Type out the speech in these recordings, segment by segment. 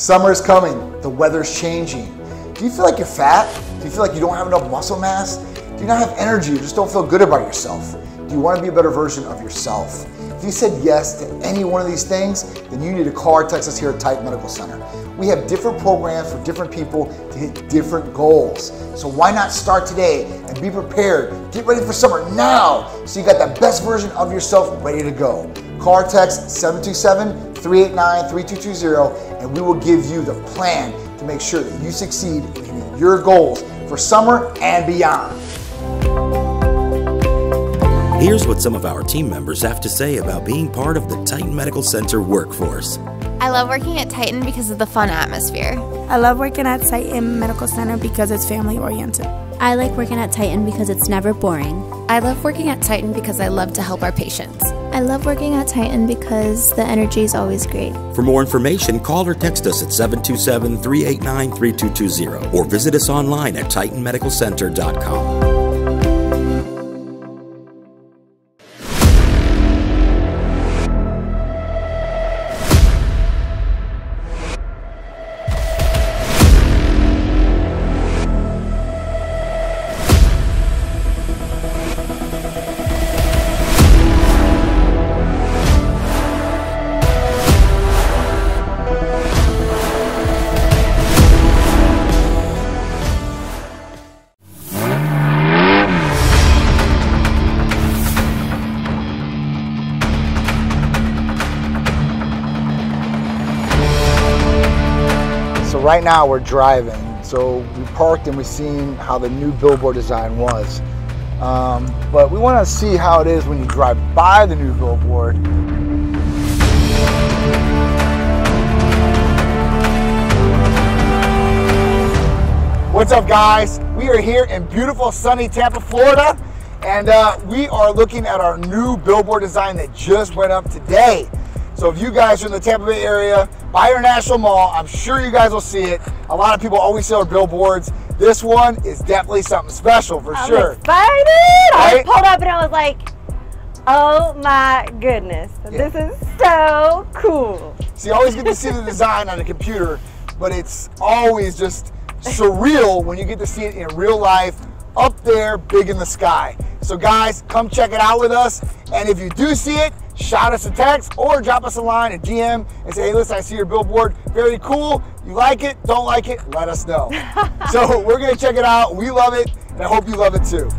Summer's coming, the weather's changing. Do you feel like you're fat? Do you feel like you don't have enough muscle mass? Do you not have energy You just don't feel good about yourself? Do you want to be a better version of yourself? If you said yes to any one of these things, then you need to call or text us here at Titan Medical Center. We have different programs for different people to hit different goals. So why not start today and be prepared? Get ready for summer now so you got the best version of yourself ready to go. Call or text 727 389 3220 and we will give you the plan to make sure that you succeed in hitting your goals for summer and beyond. Here's what some of our team members have to say about being part of the Titan Medical Center workforce. I love working at Titan because of the fun atmosphere. I love working at Titan Medical Center because it's family oriented. I like working at Titan because it's never boring. I love working at Titan because I love to help our patients. I love working at Titan because the energy is always great. For more information, call or text us at 727 389 3220 or visit us online at TitanMedicalCenter.com. right now we're driving. So we parked and we've seen how the new billboard design was. Um, but we want to see how it is when you drive by the new billboard. What's up guys? We are here in beautiful sunny Tampa, Florida. And uh, we are looking at our new billboard design that just went up today. So if you guys are in the Tampa Bay area, by International Mall, I'm sure you guys will see it. A lot of people always see our billboards. This one is definitely something special for I'm sure. excited. Right? I pulled up and I was like, oh my goodness. Yeah. This is so cool. So you always get to see the design on a computer, but it's always just surreal when you get to see it in real life up there big in the sky. So guys, come check it out with us. And if you do see it, shout us a text or drop us a line, a DM, and say, hey, listen, I see your billboard. Very cool. You like it, don't like it, let us know. so we're going to check it out. We love it, and I hope you love it too.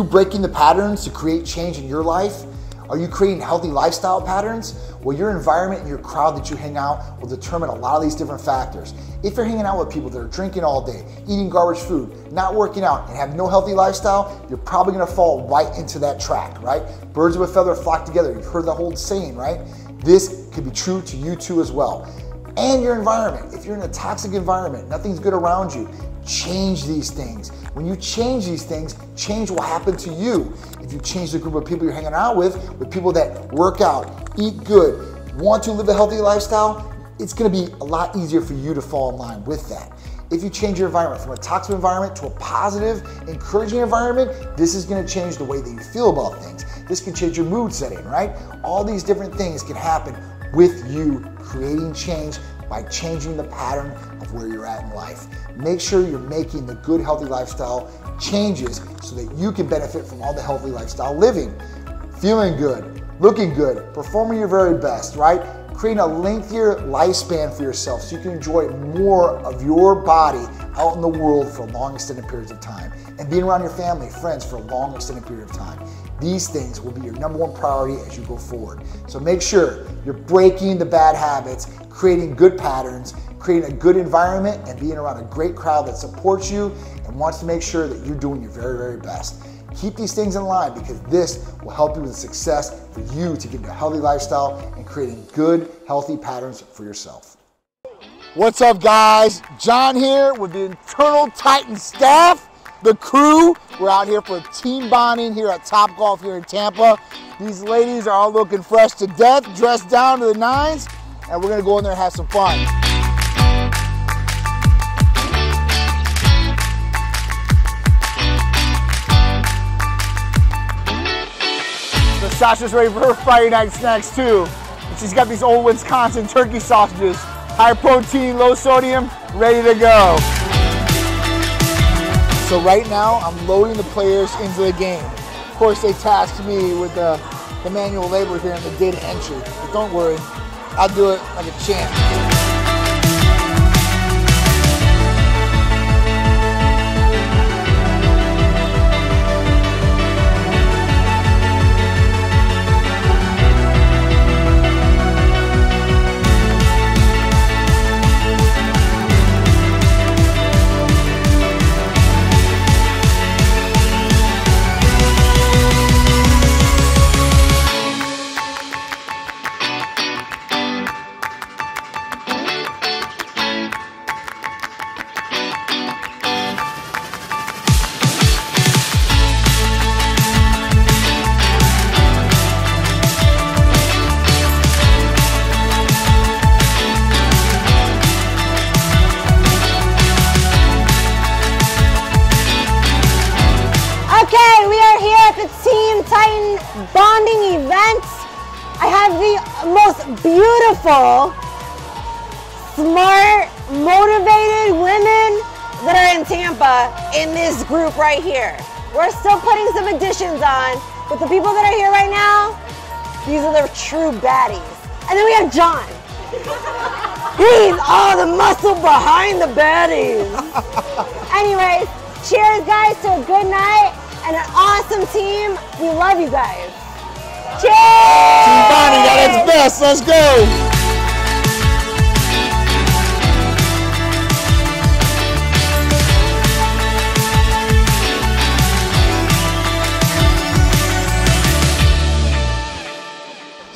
You breaking the patterns to create change in your life? Are you creating healthy lifestyle patterns? Well, your environment and your crowd that you hang out will determine a lot of these different factors. If you're hanging out with people that are drinking all day, eating garbage food, not working out, and have no healthy lifestyle, you're probably gonna fall right into that track, right? Birds of a feather flock together. You've heard the whole saying, right? This could be true to you too as well. And your environment. If you're in a toxic environment, nothing's good around you, change these things. When you change these things, change will happen to you. If you change the group of people you're hanging out with, with people that work out, eat good, want to live a healthy lifestyle, it's gonna be a lot easier for you to fall in line with that. If you change your environment from a toxic environment to a positive, encouraging environment, this is gonna change the way that you feel about things. This can change your mood setting, right? All these different things can happen with you creating change by changing the pattern of where you're at in life. Make sure you're making the good, healthy lifestyle changes so that you can benefit from all the healthy lifestyle living. Feeling good, looking good, performing your very best, right? Creating a lengthier lifespan for yourself so you can enjoy more of your body out in the world for long extended periods of time and being around your family, friends for a long extended period of time. These things will be your number one priority as you go forward. So make sure you're breaking the bad habits, creating good patterns, creating a good environment, and being around a great crowd that supports you and wants to make sure that you're doing your very, very best. Keep these things in line because this will help you with success for you to get into a healthy lifestyle and creating good, healthy patterns for yourself. What's up, guys? John here with the Internal Titan staff the crew. We're out here for team bonding here at Topgolf here in Tampa. These ladies are all looking fresh to death, dressed down to the nines, and we're gonna go in there and have some fun. So Sasha's ready for her Friday night snacks too. She's got these old Wisconsin turkey sausages, high protein, low sodium, ready to go. So right now, I'm loading the players into the game. Of course, they tasked me with the, the manual labor here and the data entry. But don't worry, I'll do it like a champ. Right here. We're still putting some additions on, but the people that are here right now, these are the true baddies. And then we have John. He's all the muscle behind the baddies. Anyways, cheers guys to a good night and an awesome team. We love you guys. Cheers! Team Bonnie its best. Let's go.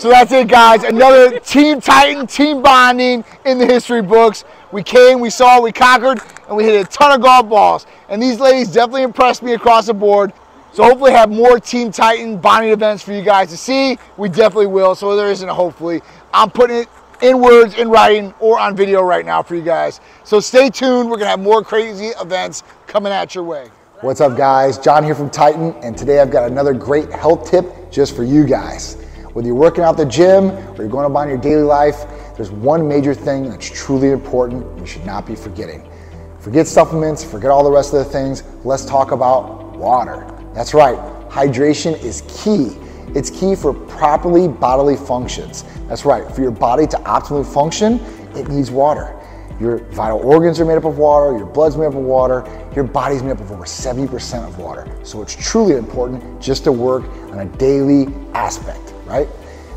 So that's it, guys. Another Team Titan, team bonding in the history books. We came, we saw, we conquered, and we hit a ton of golf balls. And these ladies definitely impressed me across the board. So hopefully have more Team Titan bonding events for you guys to see. We definitely will. So there isn't a hopefully. I'm putting it in words, in writing, or on video right now for you guys. So stay tuned. We're going to have more crazy events coming at your way. What's up, guys? John here from Titan, and today I've got another great health tip just for you guys. Whether you're working out the gym or you're going about your daily life, there's one major thing that's truly important you should not be forgetting. Forget supplements, forget all the rest of the things. Let's talk about water. That's right, hydration is key. It's key for properly bodily functions. That's right, for your body to optimally function, it needs water. Your vital organs are made up of water, your blood's made up of water, your body's made up of over 70% of water. So it's truly important just to work on a daily aspect, right?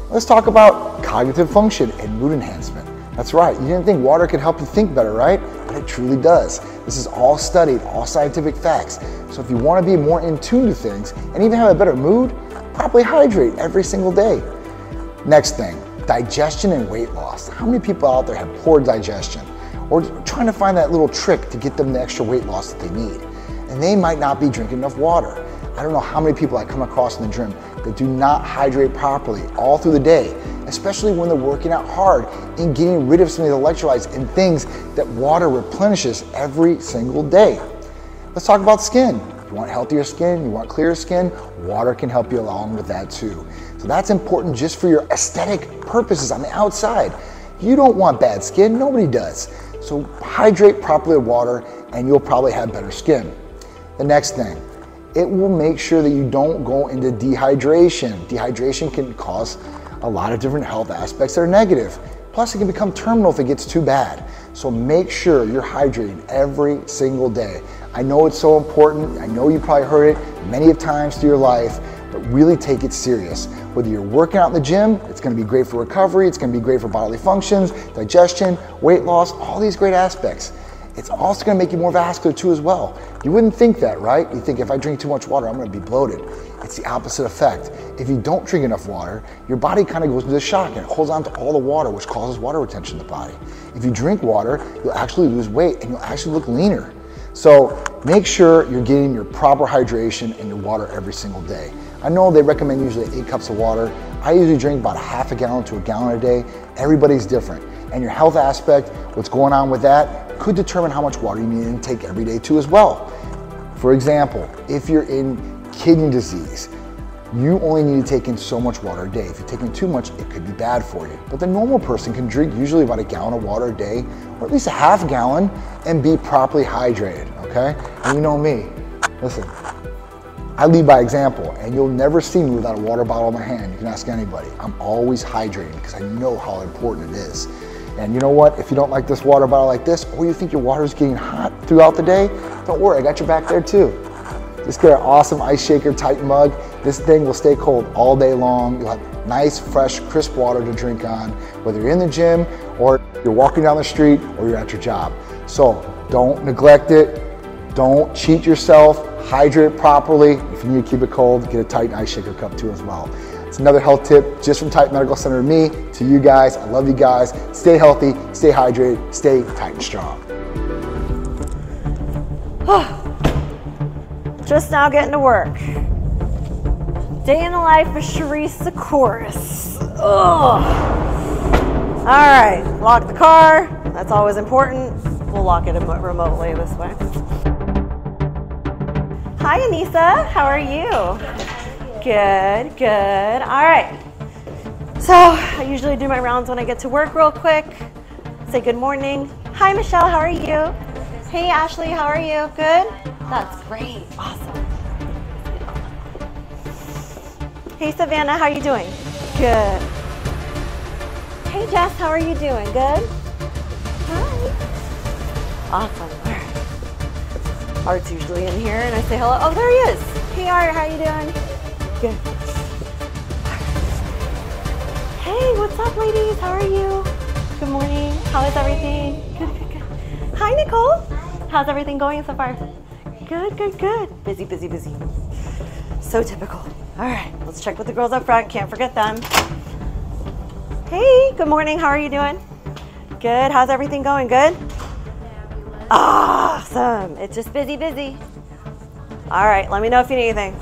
Let's talk about cognitive function and mood enhancement. That's right, you didn't think water could help you think better, right? But it truly does. This is all studied, all scientific facts. So if you want to be more in tune to things and even have a better mood, properly hydrate every single day. Next thing, digestion and weight loss. How many people out there have poor digestion or trying to find that little trick to get them the extra weight loss that they need? And they might not be drinking enough water. I don't know how many people I come across in the gym that do not hydrate properly all through the day especially when they're working out hard and getting rid of some of the electrolytes and things that water replenishes every single day. Let's talk about skin. If You want healthier skin, you want clearer skin, water can help you along with that too. So that's important just for your aesthetic purposes on the outside. You don't want bad skin, nobody does. So hydrate properly with water and you'll probably have better skin. The next thing, it will make sure that you don't go into dehydration. Dehydration can cause a lot of different health aspects that are negative. Plus, it can become terminal if it gets too bad. So make sure you're hydrating every single day. I know it's so important. I know you probably heard it many of times through your life, but really take it serious. Whether you're working out in the gym, it's gonna be great for recovery, it's gonna be great for bodily functions, digestion, weight loss, all these great aspects. It's also gonna make you more vascular too as well. You wouldn't think that, right? You think if I drink too much water, I'm gonna be bloated. It's the opposite effect. If you don't drink enough water, your body kind of goes into shock and it holds on to all the water, which causes water retention in the body. If you drink water, you'll actually lose weight and you'll actually look leaner. So make sure you're getting your proper hydration and your water every single day. I know they recommend usually eight cups of water. I usually drink about a half a gallon to a gallon a day. Everybody's different. And your health aspect, what's going on with that, could determine how much water you need to intake every day too as well. For example, if you're in kidney disease, you only need to take in so much water a day. If you're taking too much, it could be bad for you. But the normal person can drink usually about a gallon of water a day, or at least a half gallon, and be properly hydrated, okay? And you know me, listen, I lead by example, and you'll never see me without a water bottle in my hand. You can ask anybody. I'm always hydrating because I know how important it is. And you know what? If you don't like this water bottle like this, or you think your water is getting hot throughout the day, don't worry, I got your back there too. Just get an awesome ice shaker Titan mug. This thing will stay cold all day long. You'll have nice, fresh, crisp water to drink on, whether you're in the gym or you're walking down the street or you're at your job. So don't neglect it. Don't cheat yourself. Hydrate properly. If you need to keep it cold, get a Titan ice shaker cup too as well. It's another health tip just from Titan Medical Center me, to you guys. I love you guys. Stay healthy, stay hydrated, stay tight and strong. Just now getting to work. Day in the life of Sharisse Tsikouris. Ugh. All right, lock the car. That's always important. We'll lock it remotely this way. Hi, Anissa. How are you? Good, good. All right. So I usually do my rounds when I get to work real quick. Say good morning. Hi, Michelle. How are you? Hey, Ashley. How are you? Good? That's great. Awesome. Hey, Savannah. How are you doing? Good. Hey, Jess. How are you doing? Good? Hi. Awesome. Right. Art's usually in here, and I say hello. Oh, there he is. Hey, Art. How are you doing? Good. Hey, what's up, ladies? How are you? Good morning. How is everything? Good, good, good. Hi, Nicole. How's everything going so far? Good, good, good. Busy, busy, busy. So typical. All right, let's check with the girls up front. Can't forget them. Hey, good morning. How are you doing? Good. How's everything going? Good? Awesome. It's just busy, busy. All right, let me know if you need anything.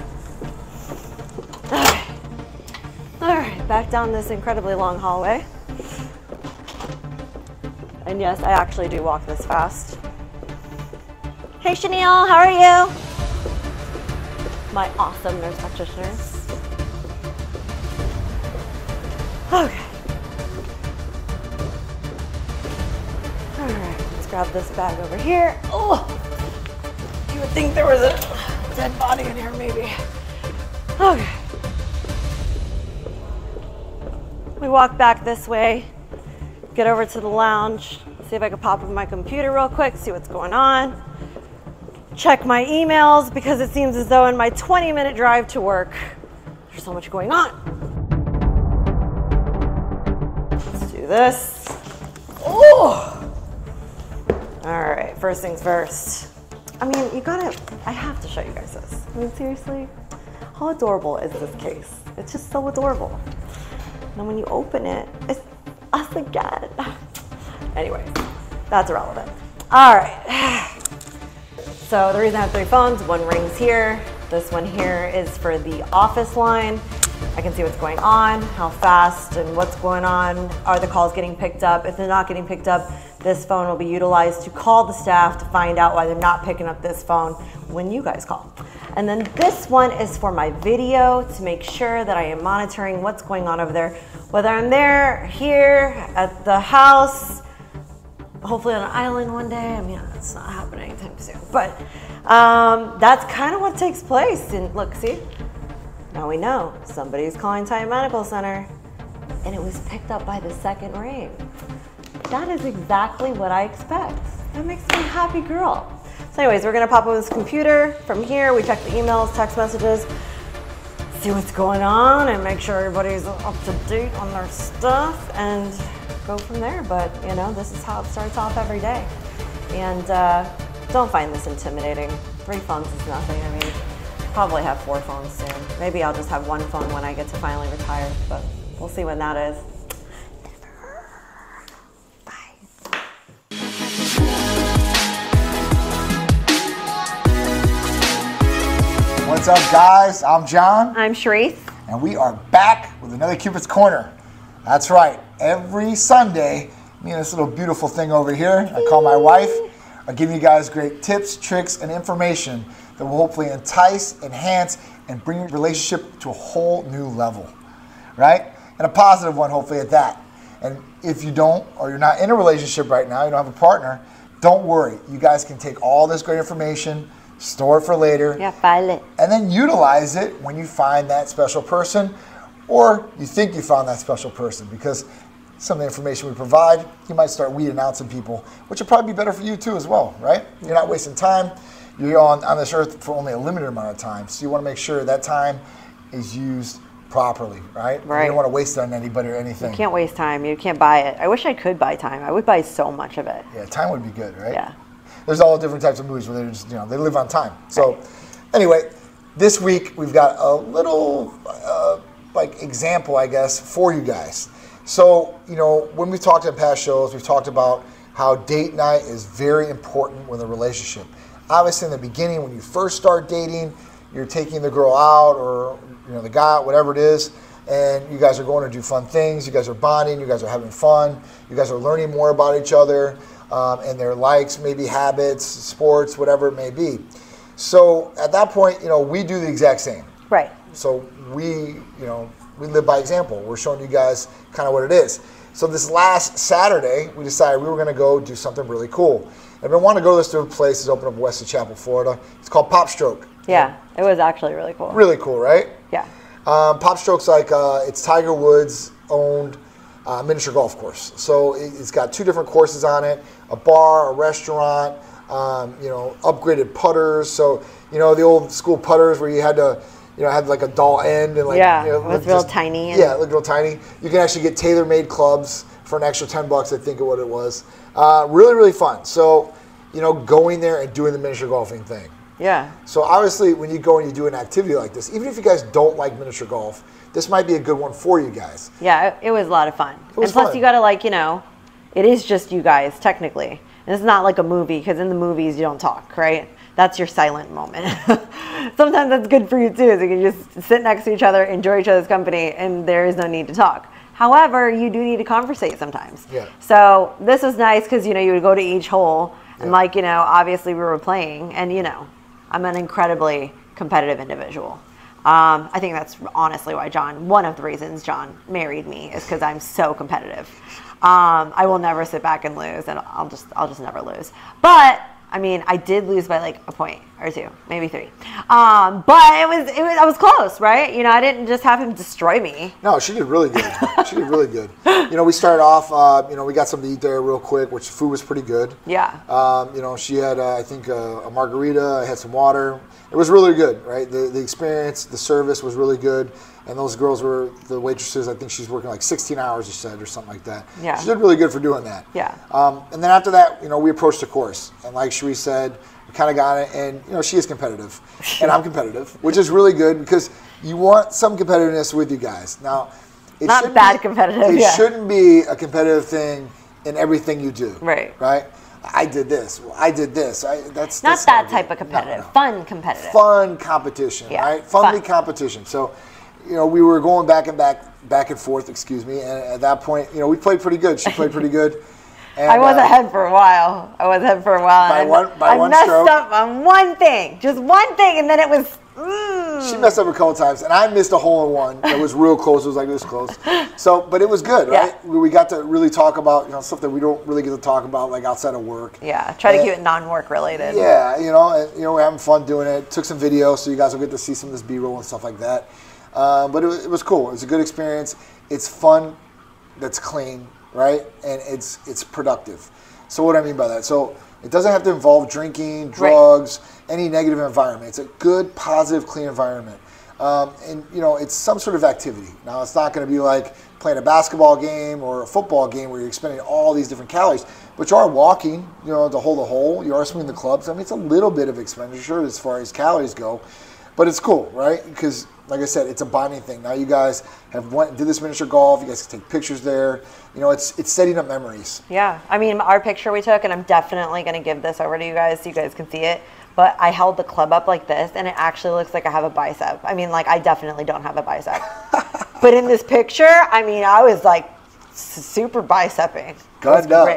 All right, back down this incredibly long hallway. And yes, I actually do walk this fast. Hey Chanel, how are you? My awesome nurse practitioner. Okay. All right, let's grab this bag over here. Oh, you would think there was a dead body in here maybe. Okay. We walk back this way, get over to the lounge, see if I can pop up my computer real quick, see what's going on. Check my emails because it seems as though in my 20 minute drive to work, there's so much going on. Let's do this. Oh! All right, first things first. I mean, you gotta, I have to show you guys this. I mean, seriously, how adorable is this case? It's just so adorable. And when you open it, it's us again. Anyway, that's irrelevant. All right. So the reason I have three phones, one rings here. This one here is for the office line. I can see what's going on, how fast and what's going on. Are the calls getting picked up? If they're not getting picked up, this phone will be utilized to call the staff to find out why they're not picking up this phone when you guys call. And then this one is for my video to make sure that I am monitoring what's going on over there. Whether I'm there, here, at the house, hopefully on an island one day. I mean, that's not happening anytime soon. But um, that's kind of what takes place. And look, see, now we know somebody's calling Titan Medical Center, and it was picked up by the second ring. That is exactly what I expect. That makes me a happy girl. So anyways, we're gonna pop on this computer. From here, we check the emails, text messages, see what's going on and make sure everybody's up to date on their stuff and go from there. But you know, this is how it starts off every day. And uh, don't find this intimidating. Three phones is nothing. I mean, probably have four phones soon. Maybe I'll just have one phone when I get to finally retire, but we'll see when that is. What's up, guys? I'm John, I'm Sharisse. and we are back with another Cupid's Corner. That's right. Every Sunday, me and this little beautiful thing over here, I call my wife, I give you guys great tips, tricks, and information that will hopefully entice, enhance, and bring your relationship to a whole new level, right? And a positive one, hopefully, at that. And if you don't, or you're not in a relationship right now, you don't have a partner, don't worry. You guys can take all this great information, store it for later, Yeah, file it. and then utilize it when you find that special person or you think you found that special person because some of the information we provide, you might start weeding out some people, which would probably be better for you too as well, right? You're not wasting time. You're on, on this earth for only a limited amount of time. So you want to make sure that time is used properly, right? Right. You don't want to waste it on anybody or anything. You can't waste time. You can't buy it. I wish I could buy time. I would buy so much of it. Yeah, time would be good, right? Yeah. There's all different types of movies where they're just, you know, they live on time. So, anyway, this week we've got a little, uh, like, example, I guess, for you guys. So, you know, when we've talked in past shows, we've talked about how date night is very important with a relationship. Obviously, in the beginning, when you first start dating, you're taking the girl out or, you know, the guy whatever it is, and you guys are going to do fun things. You guys are bonding. You guys are having fun. You guys are learning more about each other um, and their likes, maybe habits, sports, whatever it may be. So at that point, you know, we do the exact same. Right. So we, you know, we live by example. We're showing you guys kind of what it is. So this last Saturday, we decided we were going to go do something really cool. I've been wanting to go to this new place. It's open up Wesley Chapel, Florida. It's called PopStroke. Yeah, it was actually really cool. Really cool, right? Yeah. Um, PopStroke's like uh, it's Tiger Woods owned uh, miniature golf course. So it, it's got two different courses on it: a bar, a restaurant, um, you know, upgraded putters. So you know the old school putters where you had to, you know, had like a dull end and like Yeah, you know, it was looked real tiny and- yeah, it looked real tiny. You can actually get tailor-made clubs for an extra ten bucks. I think of what it was. Uh, really, really fun. So you know, going there and doing the miniature golfing thing. Yeah. So obviously, when you go and you do an activity like this, even if you guys don't like miniature golf, this might be a good one for you guys. Yeah, it, it was a lot of fun. was and plus, fun. you got to like, you know, it is just you guys technically. And it's not like a movie because in the movies you don't talk, right? That's your silent moment. Sometimes that's good for you too. So you can just sit next to each other, enjoy each other's company, and there is no need to talk. However, you do need to conversate sometimes. Yeah. So this was nice because you know you would go to each hole and like you know obviously we were playing and you know I'm an incredibly competitive individual. Um, I think that's honestly why John, one of the reasons John married me is because I'm so competitive. Um, I will never sit back and lose, and I'll just, I'll just never lose. But I mean, I did lose by like a point or two, maybe three. Um, but it was, it was, I was close, right? You know, I didn't just have him destroy me. No, she did really good. she did really good. You know, we started off. Uh, you know, we got something to eat there real quick, which food was pretty good. Yeah. Um, you know, she had, uh, I think, uh, a margarita. I had some water. It was really good, right? The the experience, the service was really good. And those girls were the waitresses. I think she's working like 16 hours, you said, or something like that. Yeah. She did really good for doing that. Yeah. Um, and then after that, you know, we approached the course, and like Cherie said, we kind of got it. And you know, she is competitive, and I'm competitive, which is really good because you want some competitiveness with you guys. Now, it Not bad be- competitive, It yeah. shouldn't be a competitive thing in everything you do. Right. Right. I did this. I did this. I, that's Not that's that type of No, competitive, no. fun competitive. Fun competition, Yeah, right? Funly fun. competition. So, you know, we were going back and back, back and forth. Excuse me. And at that point, you know, we played pretty good. She played pretty good. And, I was uh, ahead for a while. I was ahead for a while. By one- by I one messed stroke. up on one thing, just one thing, and then it was. Mm. She messed up a couple times, and I missed a hole in one that was real close. It was like this close. So, but it was good, Yeah. right? We we got to really talk about you know stuff that we don't really get to talk about like outside of work. Yeah, try to keep it non-work related. Yeah, you know, and, you know, we're having fun doing it. Took some videos, so you guys will get to see some of this B-roll and stuff like that. Um, but it was, it was cool. It was a good experience. It's fun. That's clean, right? And it's it's productive. So what do I mean by that? So it doesn't have to involve drinking, drugs, any negative environment. It's a good, positive, clean environment. Um, and you know, it's some sort of activity. Now, it's not going to be like playing a basketball game or a football game where you're expending all these different calories. But you are walking, you know, to hold a hole. You are swinging the clubs. I mean, it's a little bit of expenditure as far as calories go, but it's cool, right? Because, like I said, it's a bonding thing. Now you guys have went did this miniature golf. You guys can take pictures there. You know, it's it's setting up memories. Yeah, I mean, our picture we took, and I'm definitely going to give this over to you guys so you guys can see it. But I held the club up like this, and it actually looks like I have a bicep. I mean, like, I definitely don't have a bicep. but in this picture, I mean, I was like super biceping. Gunned up,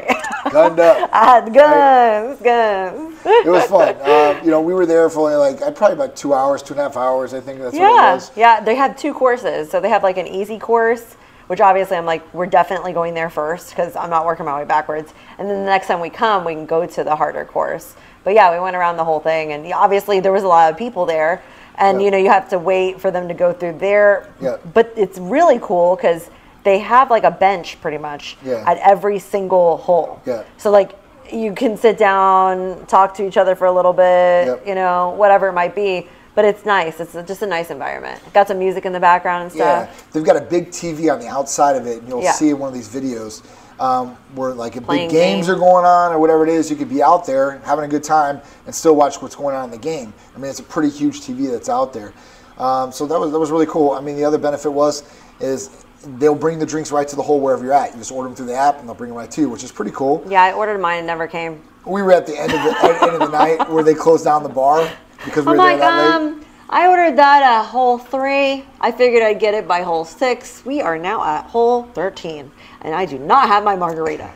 gunned up. I had guns, guns. It was fun. Um, you know, we were there for like uh, probably about two hours, two and a half hours. I think that's what it Yeah, was. yeah. They have two courses, so they have like an easy course, which obviously I'm like, we're definitely going there first because I'm not working my way backwards. And then the next time we come, we can go to the harder course. But yeah, we went around the whole thing, and obviously there was a lot of people there, and Yeah. you know you have to wait for them to go through there. Yeah. But it's really cool because they have like a bench pretty much Yeah. at every single hole. Yeah. So like you can sit down, talk to each other for a little bit, Yep. you know, whatever it might be. But it's nice. It's just a nice environment. Got some music in the background and stuff. Yeah, they've got a big TV on the outside of it, and you'll Yeah. see in one of these videos um, where like if Playing big games games. are going on or whatever it is. You could be out there having a good time and still watch what's going on in the game. I mean, it's a pretty huge TV that's out there. Um, so that was that was really cool. I mean, the other benefit was is they'll bring the drinks right to the hole wherever you're at. You just order them through the app, and they'll bring them right to you, which is pretty cool. Yeah, I ordered mine and never came. We were at the end of the end of the night where they closed down the bar because we I'm were there like, that late. um, I ordered that at hole three. I figured I'd get it by hole six. We are now at hole 13, and I do not have my margarita.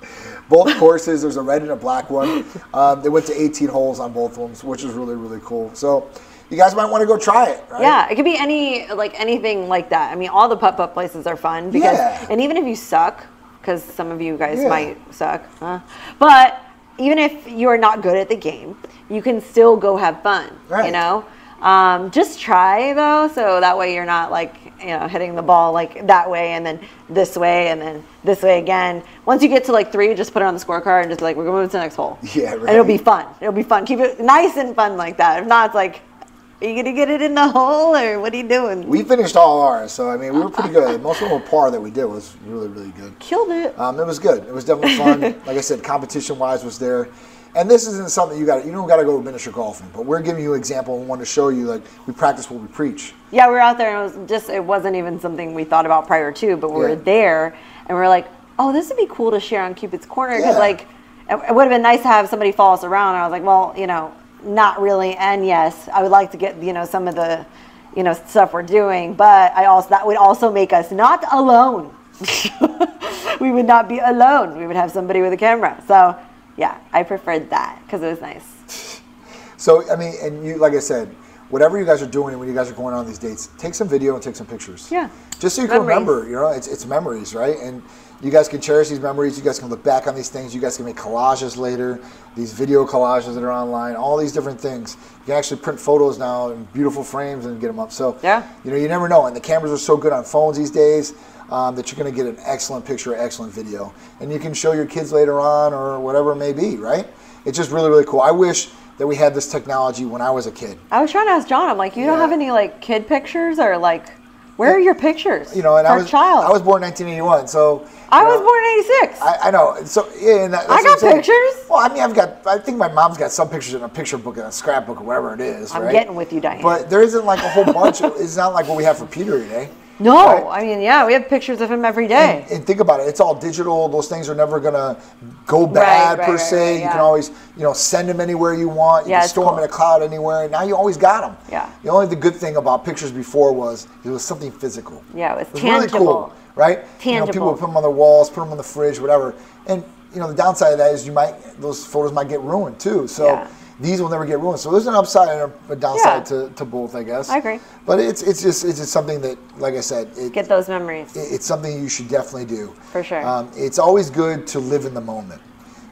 both courses. There's a red and a black one. Um, they went to 18 holes on both of them, which is really really cool. So you guys might want to go try it. Right? Yeah, it could be any like anything like that. I mean, all the putt putt places are fun because, Yeah. and even if you suck, because some of you guys Yeah. might suck, huh? but even if you are not good at the game, you can still go have fun. You know, um, just try though, so that way you're not like you know hitting the ball like that way and then this way and then this way again. Once you get to like three, just put it on the scorecard and just like we're going to move to the next hole. Yeah, And it'll be fun. It'll be fun. Keep it nice and fun like that. If not, it's like. Are you gonna get it in the hole or what are you doing? We finished all ours, so I mean we were pretty good. Most of them were par that we did was really really good. killed it. Um, it was good. It was definitely fun. like I said, competition wise was there. And this isn't something you got. You don't got to go miniature golfing, but we're giving you an example and want to show you like we practice what we preach. Yeah, we were out there and it was just it wasn't even something we thought about prior to, but we Yeah. were there and we're like, oh, this would be cool to share on Cupid's Corner because Yeah. like it, it would have been nice to have somebody follow us around. And I was like, well, you know, not really, and yes, I would like to get you know some of the you know stuff we're doing, but I also that would also make us not alone. we would not be alone. We would have somebody with a camera. So yeah, I preferred that because it was nice. So I mean, and you like I said, whatever you guys are doing and when you guys are going on these dates, take some video and take some pictures. Yeah. Just so you can Memories. remember, you know, it's it's memories, right? And you guys can cherish these memories. You guys can look back on these things. You guys can make collages later. These video collages that are online, all these different things. You can actually print photos now in beautiful frames and get them up. So Yeah. you know, you never know. And the cameras are so good on phones these days. Um, that you're going to get an excellent picture, excellent video, and you can show your kids later on or whatever it may be, right? It's just really, really cool. I wish that we had this technology when I was a kid. I was trying to ask John. I'm like, you don't have any like kid pictures or like, where are your pictures? You know, and for I a was child. I was born 1981, so I you was know, born in '86. I, I know. So yeah, and that, I got pictures. Well, I mean, I've got. I think my mom's got some pictures in a picture book, in a scrapbook, or whatever it is. I'm right? getting with you, Diane. But there isn't like a whole bunch. of, it's not like what we have for Peter today. Eh? No, right? I mean, yeah, we have pictures of him every day. And, and, think about it; it's all digital. Those things are never gonna go bad right, per right, se. you can always, you know, send them anywhere you want. You yeah, can store cool. them in a cloud anywhere. Now you always got them. Yeah. The only the good thing about pictures before was it was something physical. Yeah, it was, it was tangible. Really cool, right? Tangible. You know, people would put them on their walls, put them on the fridge, whatever. And you know, the downside of that is you might those photos might get ruined too. So. Yeah these will never get ruined. So there's an upside and a downside yeah. to, to both, I guess. I agree. But it's it's just it's just something that, like I said, it, get those memories. It, it's something you should definitely do. For sure. Um, it's always good to live in the moment.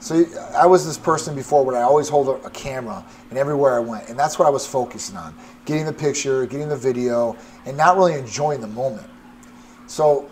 So I was this person before where I always hold a, a, camera and everywhere I went, and that's what I was focusing on: getting the picture, getting the video, and not really enjoying the moment. So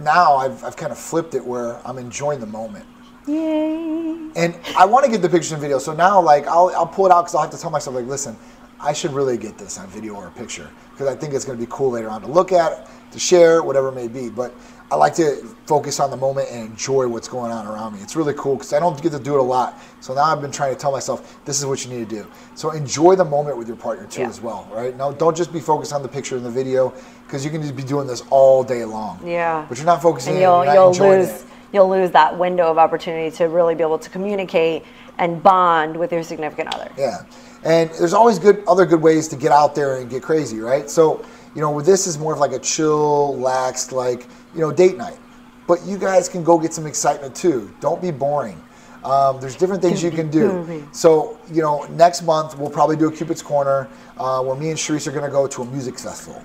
now I've, I've kind of flipped it where I'm enjoying the moment. Yay. And I want to get the pictures and video. So now, like, I'll, I'll pull it out because I'll have to tell myself, like, listen, I should really get this on video or a picture because I think it's going to be cool later on to look at, to share, whatever it may be. But I like to focus on the moment and enjoy what's going on around me. It's really cool because I don't get to do it a lot. So now I've been trying to tell myself, this is what you need to do. So enjoy the moment with your partner too, yeah. as well, right? No, don't just be focused on the picture and the video because you can just be doing this all day long. Yeah. But you're not focusing. And you'll, you'll lose. It you'll lose that window of opportunity to really be able to communicate and bond with your significant other. Yeah. And there's always good other good ways to get out there and get crazy, right? So, you know, this is more of like a chill, laxed, like, you know, date night. But you guys can go get some excitement too. Don't be boring. Um, there's different things you can do. So, you know, next month we'll probably do a Cupid's Corner uh, where me and Sharisse are going to go to a music festival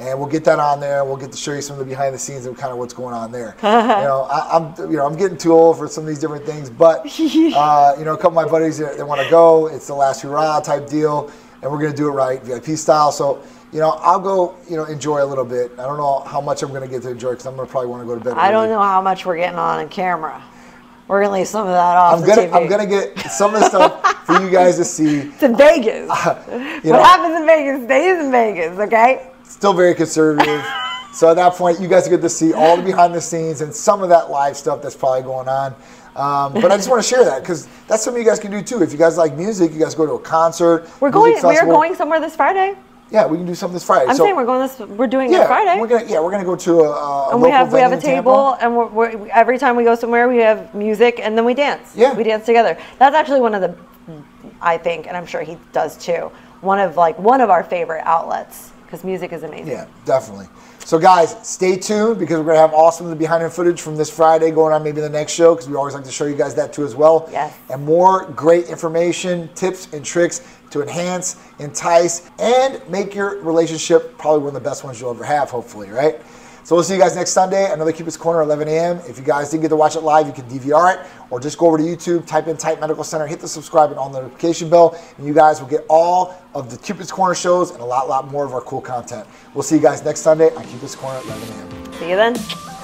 and we'll get that on there. We'll get to show you some of the behind the scenes and kind of what's going on there. you know, I, am you know I'm getting too old for some of these different things, but uh, you know, a couple of my buddies they, they want to go. It's the last hurrah type deal, and we're gonna do it right, VIP style. So. You know, I'll go. You know, enjoy a little bit. I don't know how much I'm going to get to enjoy because I'm going to probably want to go to bed. I early. don't know how much we're getting on in camera. We're gonna leave some of that off. I'm gonna I'm gonna get some of the stuff for you guys to see. It's in Vegas. Uh, what know, happens in Vegas stays in Vegas. Okay still very conservative. so at that point, you guys get to see all the behind the scenes and some of that live stuff that's probably going on. Um, but I just want to share that because that's something you guys can do too. If you guys like music, you guys go to a concert. We're going. We're going somewhere this Friday. Yeah, we can do something this Friday. I'm so, saying we're going this. We're doing yeah, it Friday. We're gonna yeah, we're gonna go to a, a and we have we have a table and we're, we're, every time we go somewhere we have music and then we dance. Yeah, we dance together. That's actually one of the, I think, and I'm sure he does too. One of like one of our favorite outlets because music is amazing. Yeah, definitely. So, guys, stay tuned because we're going to have awesome the behind the footage from this Friday going on maybe the next show because we always like to show you guys that too as well. Yes. And more great information, tips, and tricks to enhance, entice, and make your relationship probably one of the best ones you'll ever have, hopefully, right? So we'll see you guys next Sunday, another Cupid's Corner, 11 a.m. If you guys didn't get to watch it live, you can DVR it or just go over to YouTube, type in Titan Medical Center, hit the subscribe and all notification bell, and you guys will get all of the Cupid's Corner shows and a lot, lot more of our cool content. We'll see you guys next Sunday on Cupid's Corner, at 11 a.m. See you then.